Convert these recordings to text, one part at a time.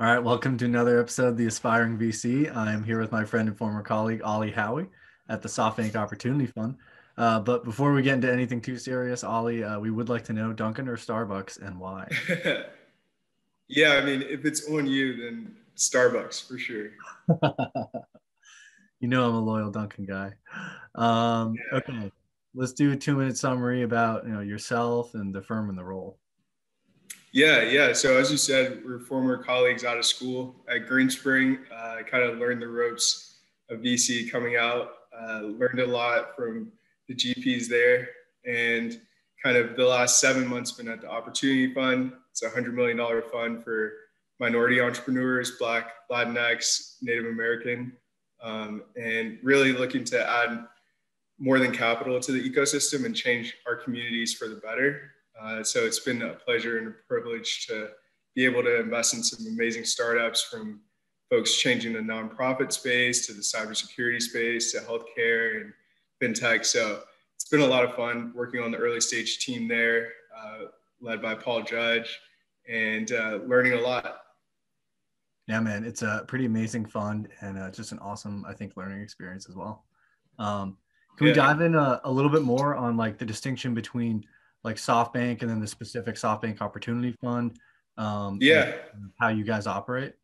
All right, welcome to another episode of the Aspiring VC. I'm here with my friend and former colleague Ollie Howie at the SoftBank Opportunity Fund. Uh, but before we get into anything too serious, Ollie, uh, we would like to know Dunkin' or Starbucks and why. yeah, I mean, if it's on you, then Starbucks for sure. you know, I'm a loyal Dunkin' guy. Um, yeah. Okay, let's do a two-minute summary about you know yourself and the firm and the role. Yeah, yeah. So as you said, we're former colleagues out of school at Greenspring. Uh, kind of learned the ropes of VC coming out. Uh, learned a lot from the GPs there, and kind of the last seven months been at the Opportunity Fund. It's a hundred million dollar fund for minority entrepreneurs, Black, Latinx, Native American, um, and really looking to add more than capital to the ecosystem and change our communities for the better. Uh, so it's been a pleasure and a privilege to be able to invest in some amazing startups from folks changing the nonprofit space to the cybersecurity space to healthcare and fintech. So it's been a lot of fun working on the early stage team there, uh, led by Paul Judge, and uh, learning a lot. Yeah, man, it's a pretty amazing fund and uh, just an awesome, I think, learning experience as well. Um, can yeah. we dive in a, a little bit more on like the distinction between like SoftBank and then the specific SoftBank Opportunity Fund. Um, yeah. How you guys operate?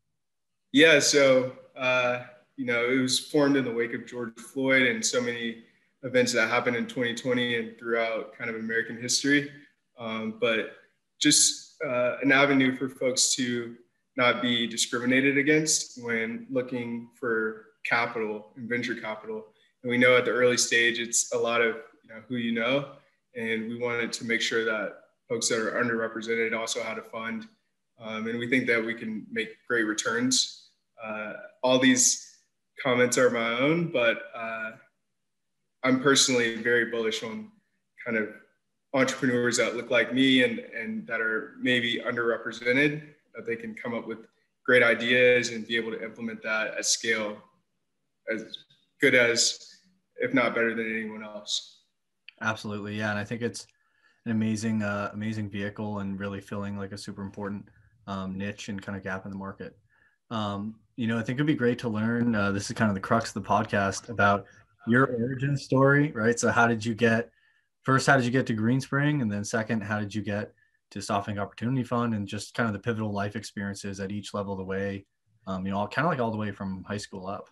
Yeah. So, uh, you know, it was formed in the wake of George Floyd and so many events that happened in 2020 and throughout kind of American history. Um, but just uh, an avenue for folks to not be discriminated against when looking for capital and venture capital. And we know at the early stage, it's a lot of you know, who you know and we wanted to make sure that folks that are underrepresented also had a fund. Um, and we think that we can make great returns. Uh, all these comments are my own, but uh, I'm personally very bullish on kind of entrepreneurs that look like me and, and that are maybe underrepresented, that they can come up with great ideas and be able to implement that at scale as good as, if not better than anyone else. Absolutely, yeah, and I think it's an amazing, uh, amazing vehicle and really filling like a super important um, niche and kind of gap in the market. Um, you know, I think it'd be great to learn. Uh, this is kind of the crux of the podcast about your origin story, right? So, how did you get first? How did you get to Greenspring, and then second, how did you get to SoftBank Opportunity Fund, and just kind of the pivotal life experiences at each level of the way. Um, you know, kind of like all the way from high school up.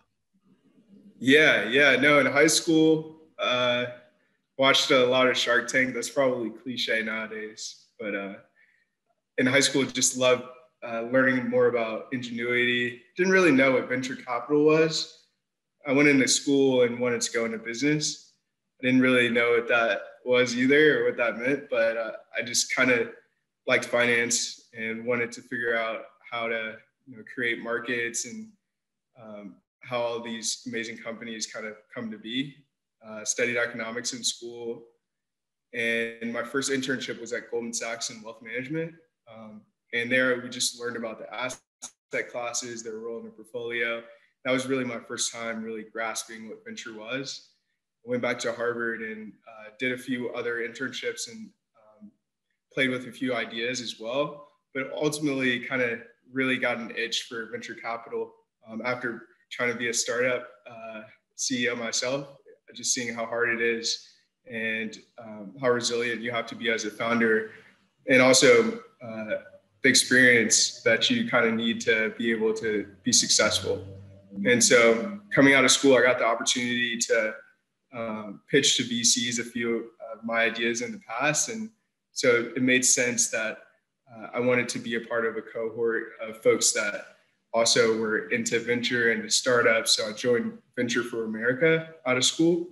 Yeah, yeah. No, in high school, uh, watched a lot of Shark Tank. That's probably cliche nowadays, but uh, in high school, just loved uh, learning more about ingenuity. Didn't really know what venture capital was. I went into school and wanted to go into business. I didn't really know what that was either or what that meant, but uh, I just kind of liked finance and wanted to figure out how to you know, create markets and um, how all these amazing companies kind of come to be uh, studied economics in school. And my first internship was at Goldman Sachs in wealth management. Um, and there we just learned about the asset classes, their role in the portfolio. That was really my first time really grasping what venture was. I went back to Harvard and uh, did a few other internships and um, played with a few ideas as well. But ultimately, kind of really got an itch for venture capital um, after trying to be a startup uh, CEO myself just seeing how hard it is and um, how resilient you have to be as a founder, and also uh, the experience that you kind of need to be able to be successful. And so, coming out of school, I got the opportunity to um, pitch to VCs a few of my ideas in the past, and so it made sense that uh, I wanted to be a part of a cohort of folks that also were into venture and startups. So I joined Venture for America out of school.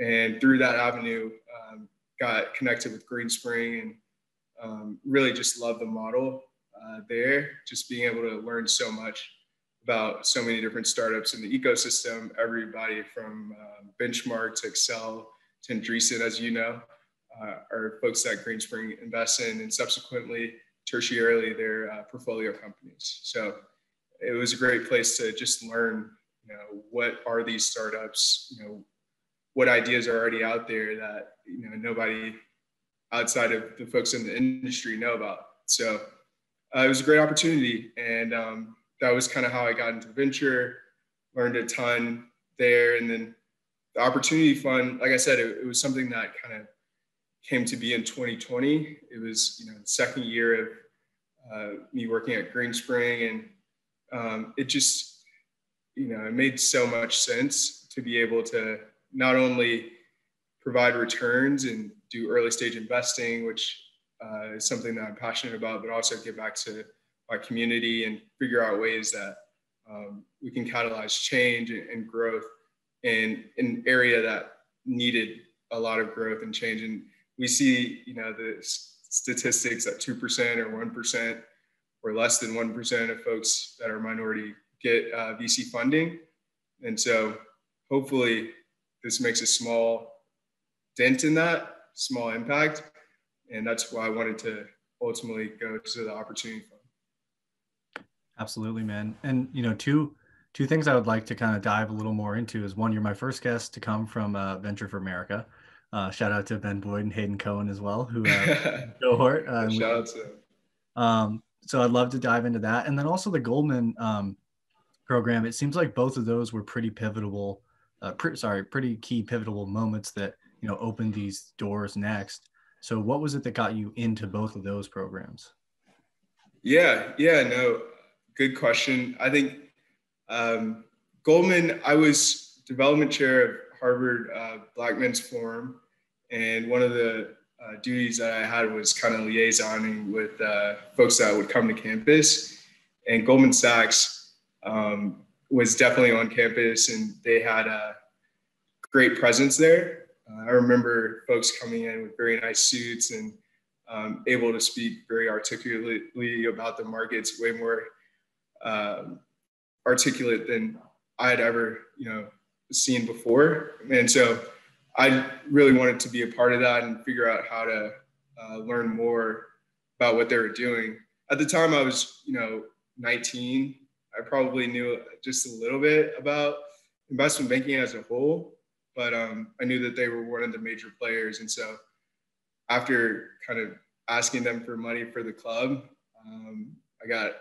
And through that avenue, um, got connected with Greenspring and um, really just love the model uh, there. Just being able to learn so much about so many different startups in the ecosystem, everybody from um, Benchmark to Accel to Andreessen, as you know, uh, are folks that Greenspring invests in and subsequently tertiarily their uh, portfolio companies. So it was a great place to just learn, you know, what are these startups, you know, what ideas are already out there that, you know, nobody outside of the folks in the industry know about. So uh, it was a great opportunity. And um, that was kind of how I got into venture, learned a ton there. And then the opportunity fund, like I said, it, it was something that kind of came to be in 2020. It was, you know, the second year of uh, me working at Greenspring and um, it just, you know, it made so much sense to be able to not only provide returns and do early stage investing, which uh, is something that I'm passionate about, but also give back to my community and figure out ways that um, we can catalyze change and, growth in, in an area that needed a lot of growth and change. And we see, you know, the statistics that 2% or 1% or less than 1% of folks that are minority get uh, VC funding. And so hopefully this makes a small dent in that, small impact. And that's why I wanted to ultimately go to the opportunity fund. Absolutely, man. And you know, two two things I would like to kind of dive a little more into is one, you're my first guest to come from uh, Venture for America. Uh, shout out to Ben Boyd and Hayden Cohen as well, who uh, cohort. Uh, shout out to. Um, so I'd love to dive into that, and then also the Goldman um, program. It seems like both of those were pretty pivotal. Uh, pre- sorry, pretty key pivotal moments that you know opened these doors next. So what was it that got you into both of those programs? Yeah, yeah, no, good question. I think um, Goldman. I was development chair of Harvard uh, Black Men's Forum, and one of the uh, duties that I had was kind of liaisoning with uh, folks that would come to campus. And Goldman Sachs um, was definitely on campus, and they had a great presence there. Uh, I remember folks coming in with very nice suits and um, able to speak very articulately about the markets, way more um, articulate than I had ever, you know, seen before. And so I really wanted to be a part of that and figure out how to uh, learn more about what they were doing. At the time, I was, you know, 19. I probably knew just a little bit about investment banking as a whole, but um, I knew that they were one of the major players. And so after kind of asking them for money for the club, um, I got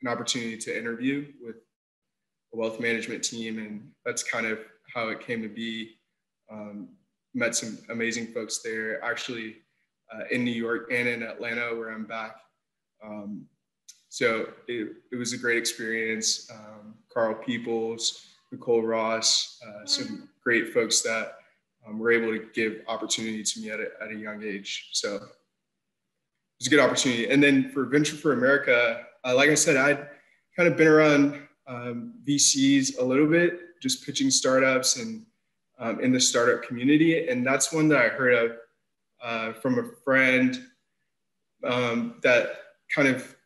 an opportunity to interview with a wealth management team. And that's kind of how it came to be. Um, met some amazing folks there, actually uh, in New York and in Atlanta, where I'm back. Um, so it, it was a great experience. Um, Carl Peoples, Nicole Ross, uh, some great folks that um, were able to give opportunity to me at a, at a young age. So it was a good opportunity. And then for Venture for America, uh, like I said, I'd kind of been around um, VCs a little bit, just pitching startups and um, in the startup community. And that's one that I heard of uh, from a friend um, that kind of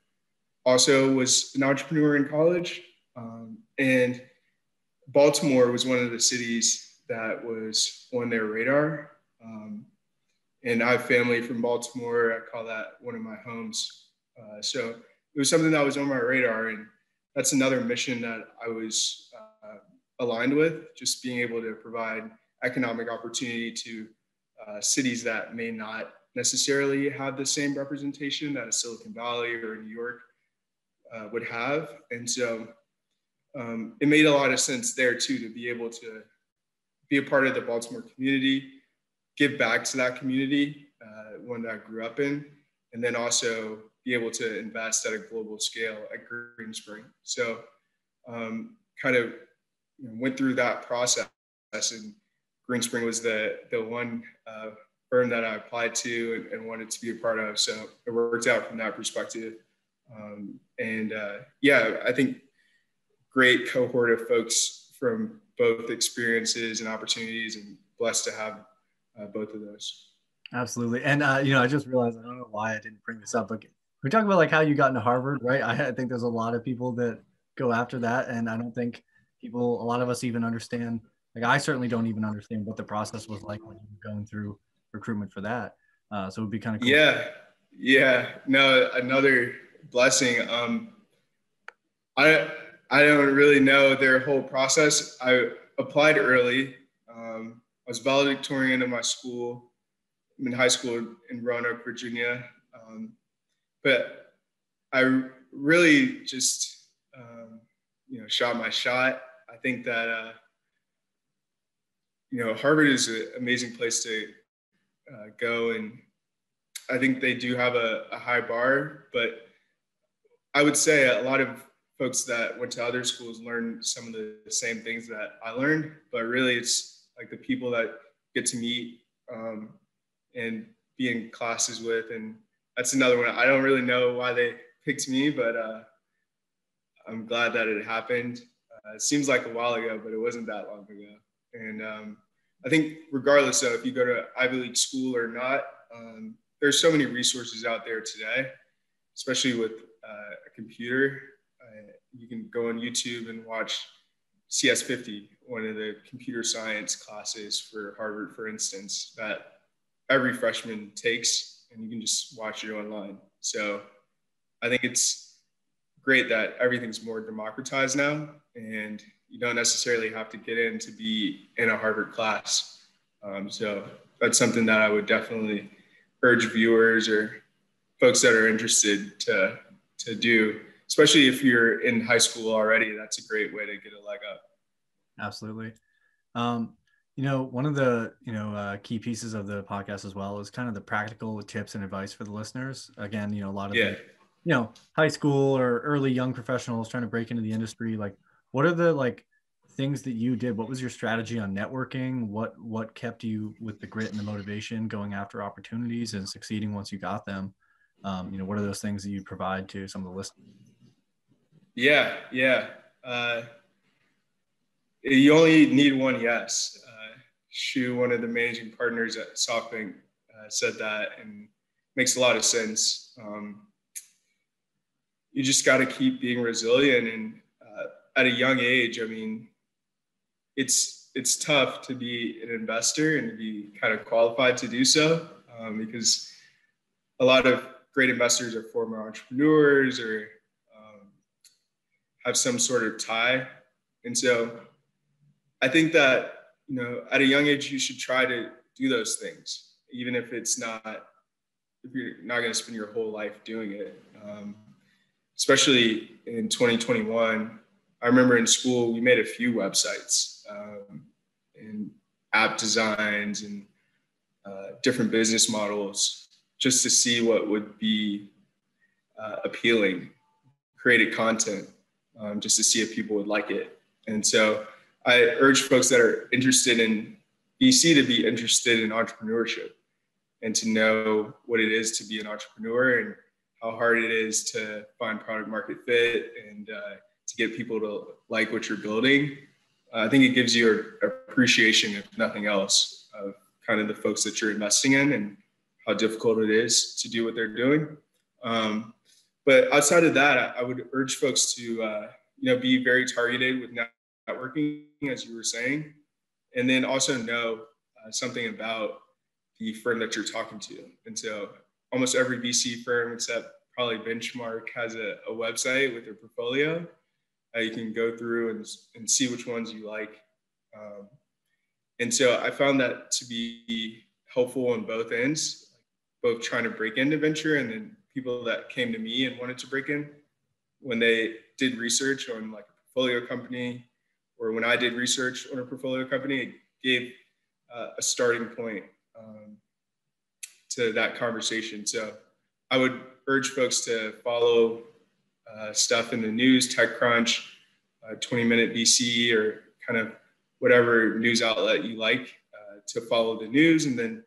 also was an entrepreneur in college. Um, and Baltimore was one of the cities that was on their radar. Um, and I have family from Baltimore. I call that one of my homes. Uh, so it was something that was on my radar. And that's another mission that I was aligned with, just being able to provide economic opportunity to uh, cities that may not necessarily have the same representation that a Silicon Valley or New York uh, would have. And so um, it made a lot of sense there too to be able to be a part of the Baltimore community, give back to that community, uh, one that I grew up in, and then also be able to invest at a global scale at Greenspring. So um, kind of you know, went through that process and Greenspring was the, the one uh, firm that I applied to and, and, wanted to be a part of. So it worked out from that perspective. Um, and uh, yeah, I think great cohort of folks from both experiences and opportunities and blessed to have uh, both of those. Absolutely. And, uh, you know, I just realized, I don't know why I didn't bring this up, but we talk about like how you got into Harvard, right? I, I think there's a lot of people that go after that. And I don't think people, a lot of us even understand, like I certainly don't even understand what the process was like when you were going through recruitment for that. Uh, so it would be kind of cool. Yeah. Yeah. No, another blessing. Um, I, I don't really know their whole process. I applied early. Um, I was valedictorian of my school. I'm in high school in Roanoke, Virginia. Um, but I really just you know, shot my shot. I think that, uh, you know, Harvard is an amazing place to uh, go. And I think they do have a, a high bar, but I would say a lot of folks that went to other schools learned some of the same things that I learned, but really it's like the people that get to meet um, and be in classes with. And that's another one. I don't really know why they picked me, but uh, I'm glad that it happened. Uh, it seems like a while ago, but it wasn't that long ago. And um, I think regardless of if you go to Ivy League school or not, um, there's so many resources out there today, especially with uh, a computer. Uh, you can go on YouTube and watch CS50, one of the computer science classes for Harvard, for instance, that every freshman takes, and you can just watch it online. So I think it's great that everything's more democratized now, and you don't necessarily have to get in to be in a Harvard class. Um, so that's something that I would definitely urge viewers or folks that are interested to to do, especially if you're in high school already. That's a great way to get a leg up. Absolutely. Um, you know, one of the you know uh, key pieces of the podcast as well is kind of the practical tips and advice for the listeners. Again, you know, a lot of yeah. the, you know high school or early young professionals trying to break into the industry. Like, what are the like things that you did? What was your strategy on networking? What what kept you with the grit and the motivation going after opportunities and succeeding once you got them? Um, you know, what are those things that you provide to some of the listeners? Yeah, yeah. Uh, you only need one yes. Uh, one of the managing partners at SoftBank, uh, said that, and makes a lot of sense. Um, you just got to keep being resilient, and uh, at a young age, I mean, it's it's tough to be an investor and to be kind of qualified to do so um, because a lot of great investors are former entrepreneurs or um, have some sort of tie, and so I think that you know at a young age you should try to do those things, even if it's not if you're not going to spend your whole life doing it. Um, especially in 2021, I remember in school we made a few websites um, and app designs and uh, different business models just to see what would be uh, appealing. Created content um, just to see if people would like it, and so I urge folks that are interested in VC to be interested in entrepreneurship and to know what it is to be an entrepreneur and how hard it is to find product market fit and uh, to get people to like what you're building. Uh, I think it gives you an appreciation, if nothing else, of kind of the folks that you're investing in and how difficult it is to do what they're doing. Um, but outside of that, I, I would urge folks to uh, you know be very targeted with networking, as you were saying, and then also know uh, something about the firm that you're talking to. And so almost every VC firm except probably Benchmark has a, a website with their portfolio. Uh, you can go through and, and see which ones you like. Um, and so I found that to be helpful on both ends, both trying to break into venture and then people that came to me and wanted to break in when they did research on like a portfolio company or when I did research on a portfolio company, it gave uh, a starting point um, to that conversation. So I would urge folks to follow uh, stuff in the news, TechCrunch, uh, 20 Minute VC, or kind of whatever news outlet you like uh, to follow the news and then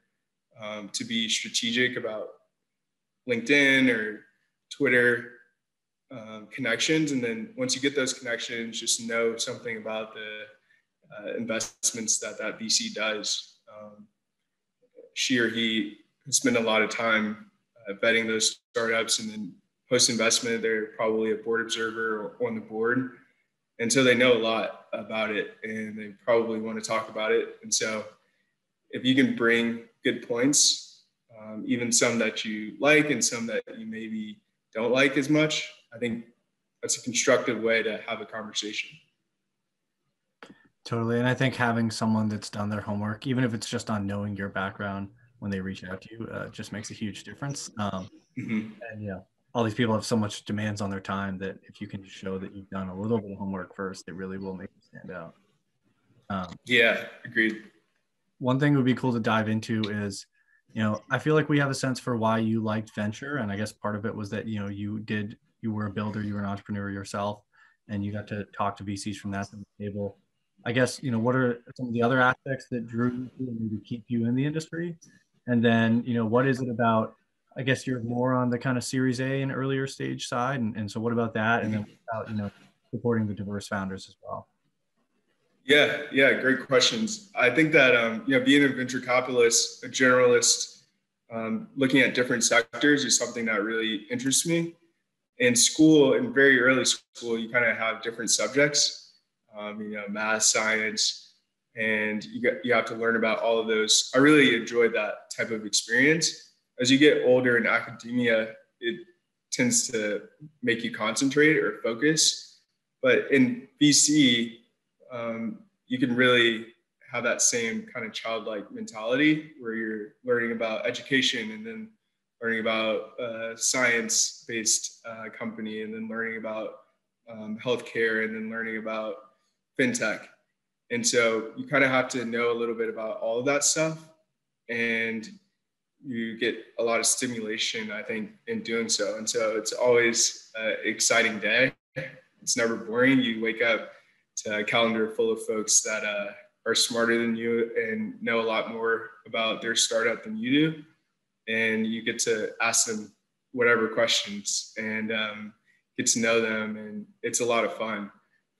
um, to be strategic about LinkedIn or Twitter um, connections. And then once you get those connections, just know something about the uh, investments that that VC does. Um, she or he spend a lot of time uh, vetting those startups and then post investment, they're probably a board observer or on the board. And so they know a lot about it and they probably want to talk about it. And so if you can bring good points, um, even some that you like and some that you maybe don't like as much, I think that's a constructive way to have a conversation. Totally. And I think having someone that's done their homework, even if it's just on knowing your background when they reach out to you, uh, just makes a huge difference. Um, mm-hmm. And yeah. all these people have so much demands on their time that if you can show that you've done a little bit of homework first, it really will make you stand out. Um, yeah, agreed. One thing would be cool to dive into is, you know, I feel like we have a sense for why you liked venture, and I guess part of it was that you know you did you were a builder, you were an entrepreneur yourself, and you got to talk to VCs from that table. I guess you know what are some of the other aspects that drew you and maybe keep you in the industry, and then you know what is it about I guess you're more on the kind of Series A and earlier stage side, and, and so what about that? And then about you know supporting the diverse founders as well. Yeah, yeah, great questions. I think that um, you know being a venture capitalist, a generalist, um, looking at different sectors is something that really interests me. In school, in very early school, you kind of have different subjects, um, you know, math, science, and you get you have to learn about all of those. I really enjoyed that type of experience as you get older in academia, it tends to make you concentrate or focus. But in VC, um, you can really have that same kind of childlike mentality where you're learning about education and then learning about a science-based uh, company and then learning about um, healthcare and then learning about fintech. And so you kind of have to know a little bit about all of that stuff. And you get a lot of stimulation, I think, in doing so. And so it's always an exciting day. It's never boring. You wake up to a calendar full of folks that uh, are smarter than you and know a lot more about their startup than you do. And you get to ask them whatever questions and um, get to know them. And it's a lot of fun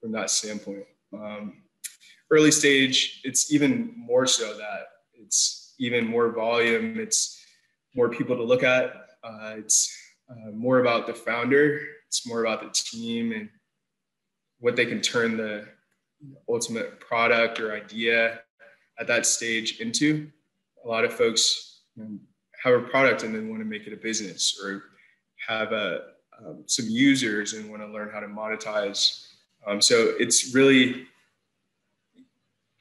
from that standpoint. Um, early stage, it's even more so that it's even more volume. It's more people to look at. Uh, it's uh, more about the founder. It's more about the team and what they can turn the ultimate product or idea at that stage into. A lot of folks you know, have a product and then want to make it a business or have a, um, some users and want to learn how to monetize. Um, so it's really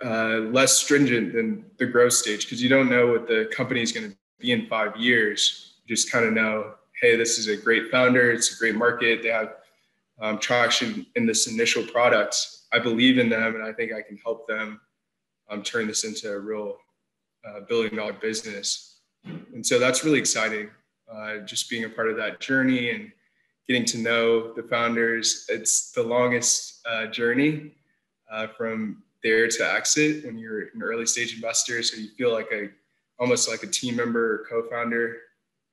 uh, less stringent than the growth stage because you don't know what the company is going to be in five years. You just kind of know, hey, this is a great founder. It's a great market. They have um, traction in this initial product. I believe in them, and I think I can help them um, turn this into a real uh, billion dollar business. And so that's really exciting. Uh, just being a part of that journey and getting to know the founders. It's the longest uh, journey uh, from there to exit when you're an early stage investor. So you feel like a almost like a team member or co-founder,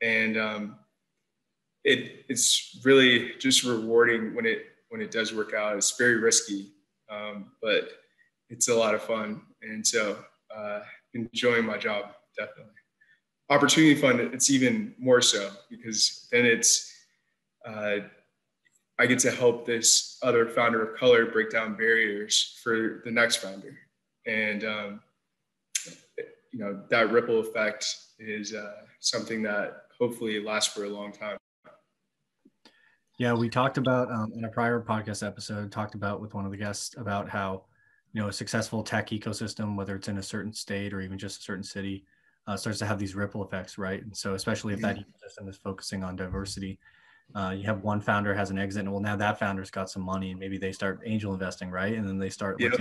and um, it it's really just rewarding when it when it does work out. It's very risky, um, but it's a lot of fun, and so uh, enjoying my job definitely. Opportunity fund, it's even more so because then it's uh, I get to help this other founder of color break down barriers for the next founder. And, um, you know, that ripple effect is uh, something that hopefully lasts for a long time. Yeah, we talked about um, in a prior podcast episode, talked about with one of the guests about how, you know, a successful tech ecosystem, whether it's in a certain state or even just a certain city, uh, starts to have these ripple effects, right? And so, especially if that ecosystem is focusing on diversity, uh, you have one founder has an exit and well now that founder's got some money and maybe they start angel investing right? And then they start yep.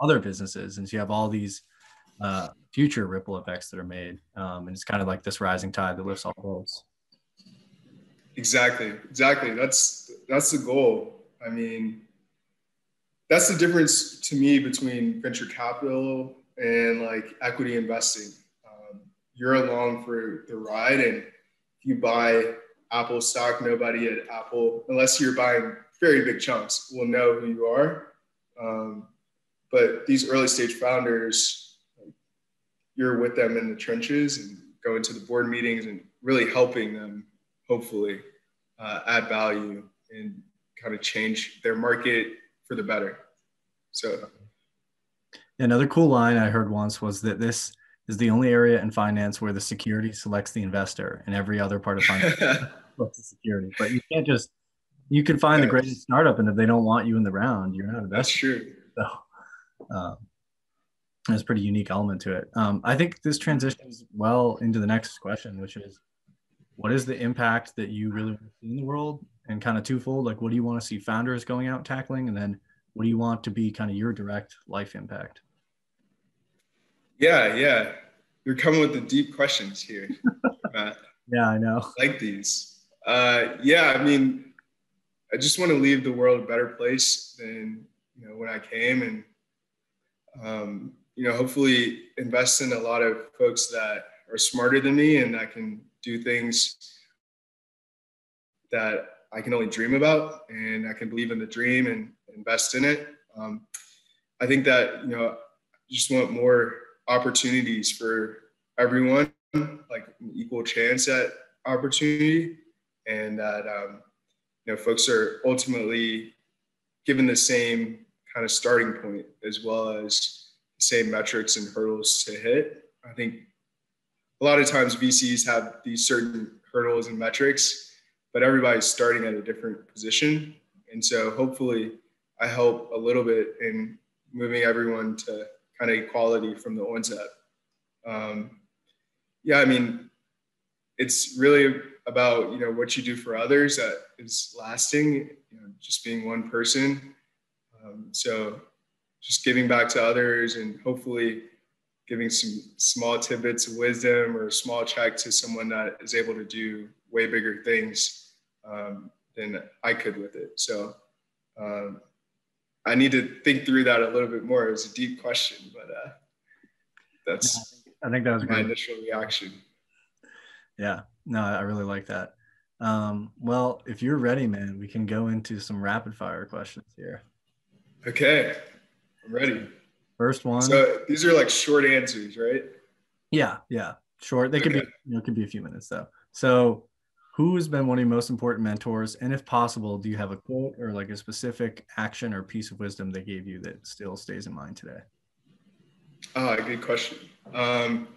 other businesses and so you have all these uh, future ripple effects that are made. Um, and it's kind of like this rising tide that lifts all boats. Exactly exactly. That's that's the goal. I mean that's the difference to me between venture capital and like equity investing. Um, you're along for the ride and if you buy Apple stock, nobody at Apple, unless you're buying very big chunks, will know who you are. Um, but these early stage founders, you're with them in the trenches and going to the board meetings and really helping them, hopefully, uh, add value and kind of change their market for the better. So, another cool line I heard once was that this is the only area in finance where the security selects the investor and every other part of finance selects the security. But you can't just, you can find yes. the greatest startup and if they don't want you in the round, you're not investing. That's true. So, um, there's a pretty unique element to it. Um, I think this transitions well into the next question, which is, what is the impact that you really want to see in the world and kind of twofold like what do you want to see founders going out tackling and then what do you want to be kind of your direct life impact yeah yeah you're coming with the deep questions here Matt. yeah i know like these uh, yeah i mean i just want to leave the world a better place than you know when i came and um, you know hopefully invest in a lot of folks that are smarter than me and that can do things that I can only dream about, and I can believe in the dream and invest in it. Um, I think that you know, I just want more opportunities for everyone, like equal chance at opportunity, and that um, you know, folks are ultimately given the same kind of starting point as well as the same metrics and hurdles to hit. I think a lot of times VCs have these certain hurdles and metrics, but everybody's starting at a different position. And so hopefully I help a little bit in moving everyone to kind of equality from the onset. Um, yeah, I mean, it's really about you know what you do for others that is lasting. You know, just being one person. Um, so just giving back to others and hopefully giving some small tidbits of wisdom or a small check to someone that is able to do way bigger things um, than I could with it. So um, I need to think through that a little bit more. It was a deep question, but uh, that's I think that was my initial reaction. Yeah, no, I really like that. Um, well, if you're ready, man, we can go into some rapid fire questions here. Okay, I'm ready. First one. So these are like short answers, right? Yeah, yeah, short. They okay. could be, you know, could be a few minutes though. So, who has been one of your most important mentors, and if possible, do you have a quote or like a specific action or piece of wisdom they gave you that still stays in mind today? Ah, good question. Um,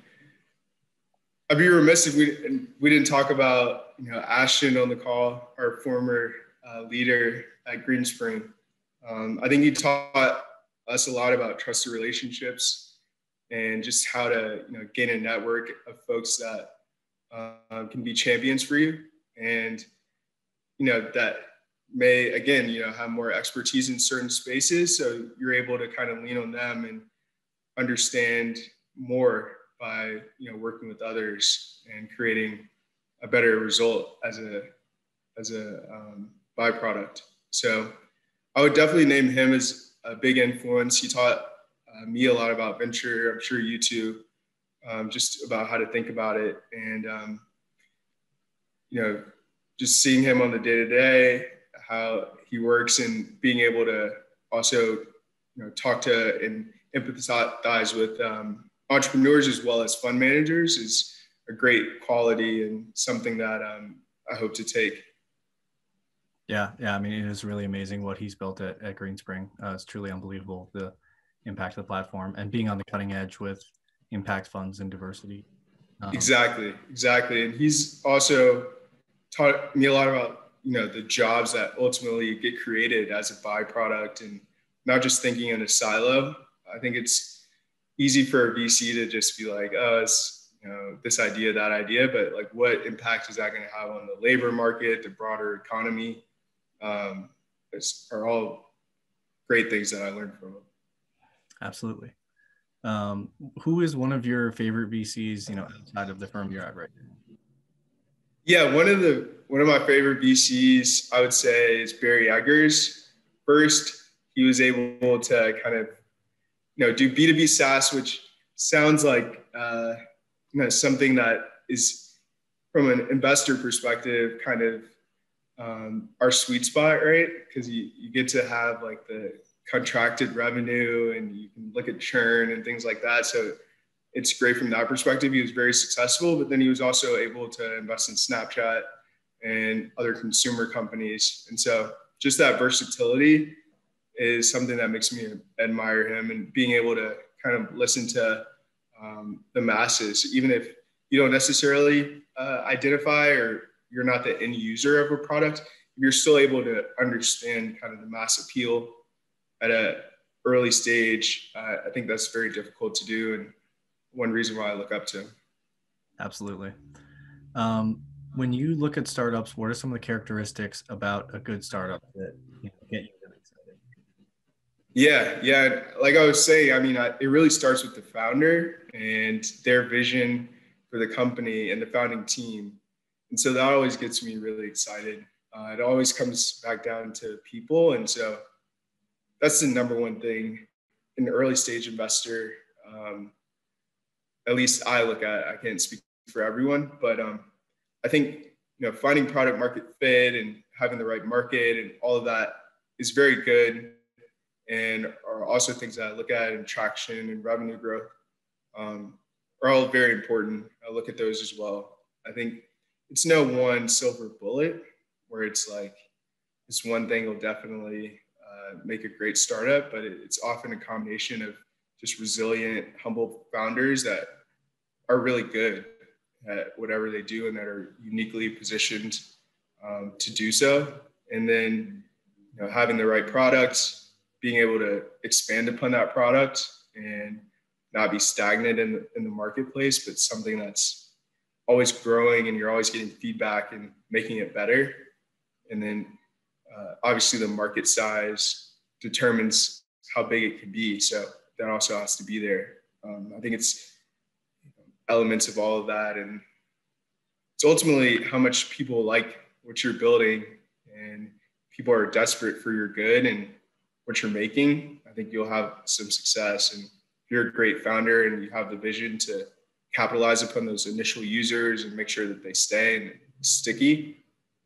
I'd be remiss if we we didn't talk about you know Ashton on the call, our former uh, leader at Greenspring. Um, I think he taught us a lot about trusted relationships and just how to you know gain a network of folks that uh, can be champions for you and you know that may again you know have more expertise in certain spaces so you're able to kind of lean on them and understand more by you know working with others and creating a better result as a as a um, byproduct so i would definitely name him as a big influence. He taught uh, me a lot about venture. I'm sure you too, um, just about how to think about it. And, um, you know, just seeing him on the day to day, how he works and being able to also, you know, talk to and empathize with um, entrepreneurs as well as fund managers is a great quality and something that um, I hope to take yeah, yeah. I mean, it is really amazing what he's built at, at Greenspring. Uh, it's truly unbelievable the impact of the platform and being on the cutting edge with impact funds and diversity. Um, exactly, exactly. And he's also taught me a lot about you know the jobs that ultimately get created as a byproduct and not just thinking in a silo. I think it's easy for a VC to just be like, oh, it's you know this idea, that idea, but like, what impact is that going to have on the labor market, the broader economy? um, are all great things that I learned from them. Absolutely. Um, who is one of your favorite VCs, you know, outside of the firm you're at right now? Yeah, one of the one of my favorite VCs, I would say, is Barry Eggers. First, he was able to kind of, you know, do B2B SaaS, which sounds like uh, you know something that is from an investor perspective kind of um, our sweet spot, right? Because you, you get to have like the contracted revenue and you can look at churn and things like that. So it's great from that perspective. He was very successful, but then he was also able to invest in Snapchat and other consumer companies. And so just that versatility is something that makes me admire him and being able to kind of listen to um, the masses, even if you don't necessarily uh, identify or you're not the end user of a product, if you're still able to understand kind of the mass appeal at a early stage. Uh, I think that's very difficult to do, and one reason why I look up to. Absolutely. Um, when you look at startups, what are some of the characteristics about a good startup that you know, get you really excited? Yeah, yeah. Like I was saying, I mean, I, it really starts with the founder and their vision for the company and the founding team. And so that always gets me really excited. Uh, it always comes back down to people. And so that's the number one thing an early stage investor. Um, at least I look at, I can't speak for everyone, but um, I think you know finding product market fit and having the right market and all of that is very good, and are also things that I look at and traction and revenue growth um, are all very important. I look at those as well. I think it's no one silver bullet where it's like this one thing will definitely uh, make a great startup, but it's often a combination of just resilient, humble founders that are really good at whatever they do and that are uniquely positioned um, to do so. And then, you know, having the right product, being able to expand upon that product and not be stagnant in the, in the marketplace, but something that's always growing and you're always getting feedback and making it better. And then uh, obviously the market size determines how big it can be. So that also has to be there. Um, I think it's elements of all of that. And it's ultimately how much people like what you're building and people are desperate for your good and what you're making. I think you'll have some success. And if you're a great founder and you have the vision to capitalize upon those initial users and make sure that they stay and sticky,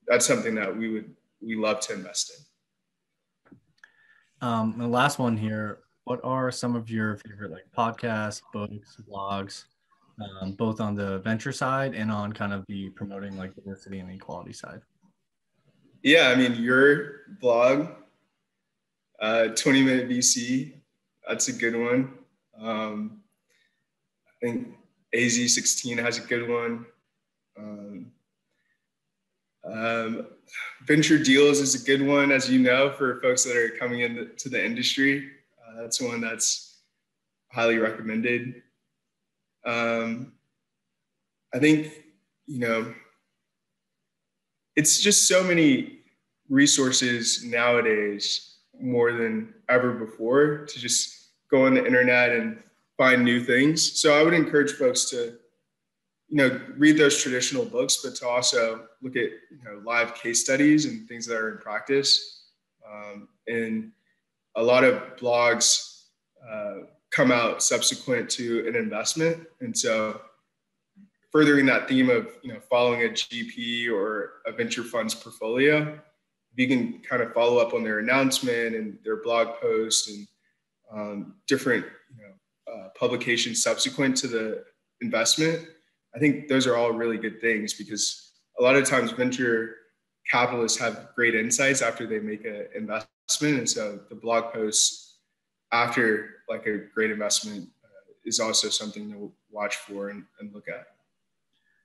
that's something that we would we love to invest in. Um, the last one here. What are some of your favorite like podcasts, books, blogs, um, both on the venture side and on kind of the promoting like diversity and equality side? Yeah, I mean your blog, uh, 20 minute VC, that's a good one. Um, I think a16z has a good one. Um, um, venture deals is a good one, as you know, for folks that are coming into the industry. Uh, that's one that's highly recommended. Um, I think, you know, it's just so many resources nowadays more than ever before to just go on the internet and find new things. So I would encourage folks to you know read those traditional books but to also look at you know live case studies and things that are in practice um, and a lot of blogs uh, come out subsequent to an investment and so furthering that theme of you know following a gp or a venture fund's portfolio if you can kind of follow up on their announcement and their blog post and um, different you know, uh, publications subsequent to the investment I think those are all really good things because a lot of times venture capitalists have great insights after they make an investment. And so the blog posts after like a great investment uh, is also something to watch for and, and look at.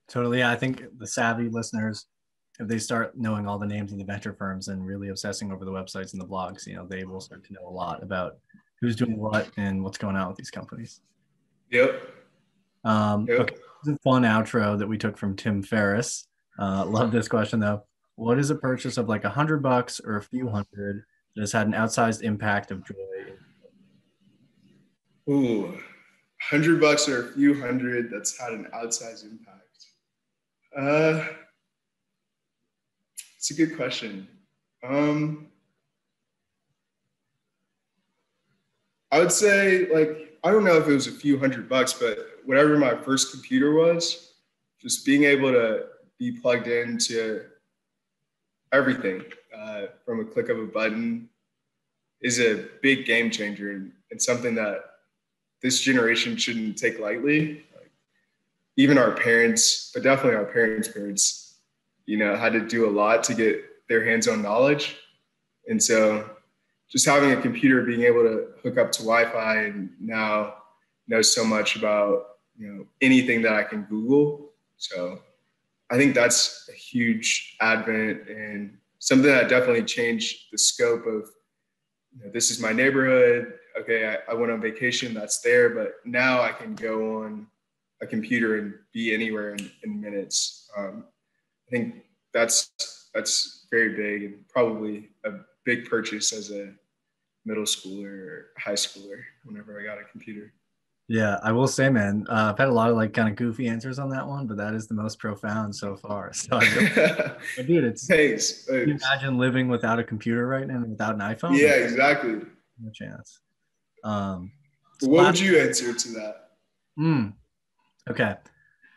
Totally. Yeah, I think the savvy listeners, if they start knowing all the names of the venture firms and really obsessing over the websites and the blogs, you know, they will start to know a lot about who's doing what and what's going on with these companies. Yep. Um, yep. Okay a fun outro that we took from Tim Ferriss. Uh, love this question though. What is a purchase of like a hundred bucks or a few hundred that has had an outsized impact of joy? Ooh, hundred bucks or a few hundred that's had an outsized impact. Uh, it's a good question. Um, I would say like I don't know if it was a few hundred bucks, but whatever my first computer was, just being able to be plugged into everything uh, from a click of a button is a big game changer and, and something that this generation shouldn't take lightly. Like, even our parents, but definitely our parents' parents, you know, had to do a lot to get their hands on knowledge. And so just having a computer, being able to hook up to Wi-Fi and now know so much about you know anything that I can Google. So I think that's a huge advent and something that definitely changed the scope of you know, this is my neighborhood. Okay, I, I, went on vacation, that's there, but now I can go on a computer and be anywhere in, in minutes. Um, I think that's that's very big and probably a big purchase as a middle schooler or high schooler whenever I got a computer. Yeah, I will say, man, uh, I've had a lot of like kind of goofy answers on that one, but that is the most profound so far. So, I dude, it's thanks. thanks. imagine living without a computer right now, without an iPhone. Yeah, exactly. No chance. Um, so what would you answer to that? Hmm. okay.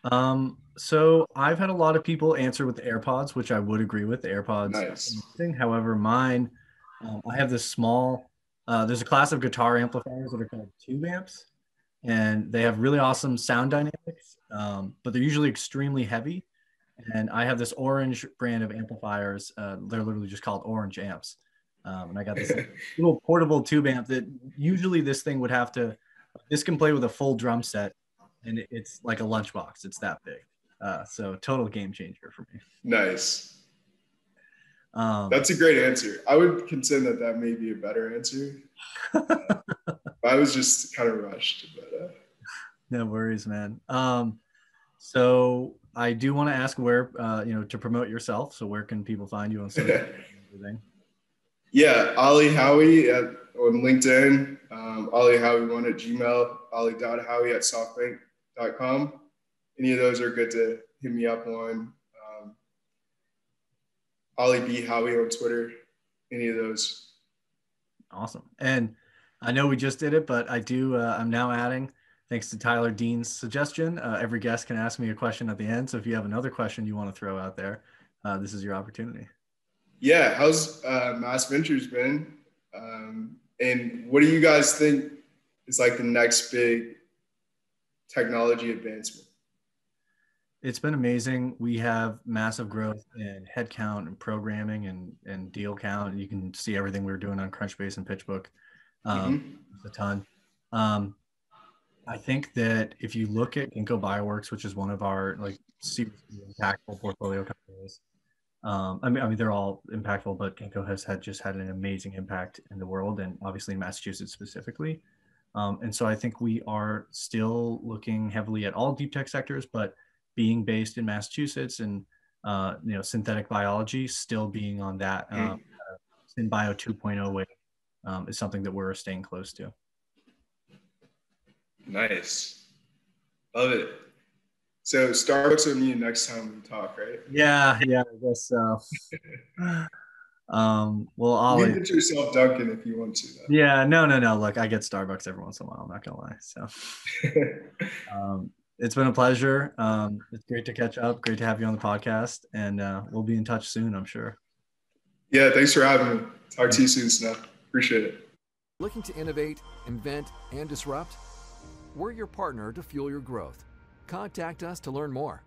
Um, so I've had a lot of people answer with AirPods, which I would agree with. The AirPods. Nice. However, mine, um, I have this small. Uh, there's a class of guitar amplifiers that are called tube amps and they have really awesome sound dynamics, um, but they're usually extremely heavy. And I have this orange brand of amplifiers. Uh, they're literally just called orange amps. Um, and I got this little portable tube amp that usually this thing would have to, this can play with a full drum set and it's like a lunchbox. It's that big. Uh, so total game changer for me. Nice. Um, That's a great answer. I would contend that that may be a better answer. Uh, I was just kind of rushed, but uh... no worries, man. Um, so I do want to ask where uh, you know to promote yourself. So where can people find you on social Yeah, Ollie Howie at, on LinkedIn, um, Ollie Howie one at Gmail, Ollie.Howie at softbank.com. Any of those are good to hit me up on. Um, B Howie on Twitter. Any of those. Awesome. And I know we just did it, but I do. Uh, I'm now adding, thanks to Tyler Dean's suggestion. Uh, every guest can ask me a question at the end. So if you have another question you want to throw out there, uh, this is your opportunity. Yeah, how's uh, Mass Ventures been? Um, and what do you guys think is like the next big technology advancement? It's been amazing. We have massive growth in headcount and programming and, and deal count. You can see everything we are doing on Crunchbase and PitchBook um, mm-hmm. a ton. Um, I think that if you look at Ginkgo Bioworks, which is one of our like super impactful portfolio companies, um, I mean, I mean they're all impactful, but Ginkgo has had just had an amazing impact in the world, and obviously in Massachusetts specifically. Um, and so I think we are still looking heavily at all deep tech sectors, but being based in Massachusetts and uh, you know synthetic biology still being on that mm. uh, SynBio 2.0 wave um, is something that we're staying close to. Nice. Love it. So Starbucks with me next time we talk, right? Yeah, yeah, I guess so. um, well, I'll you get yourself Dunkin' if you want to. Though. Yeah, no, no, no. Look, I get Starbucks every once in a while. I'm not gonna lie. So, um, it's been a pleasure. Um, it's great to catch up. Great to have you on the podcast, and uh, we'll be in touch soon. I'm sure. Yeah, thanks for having me. Talk to you soon, Snuff. Appreciate it. Looking to innovate, invent, and disrupt? We're your partner to fuel your growth. Contact us to learn more.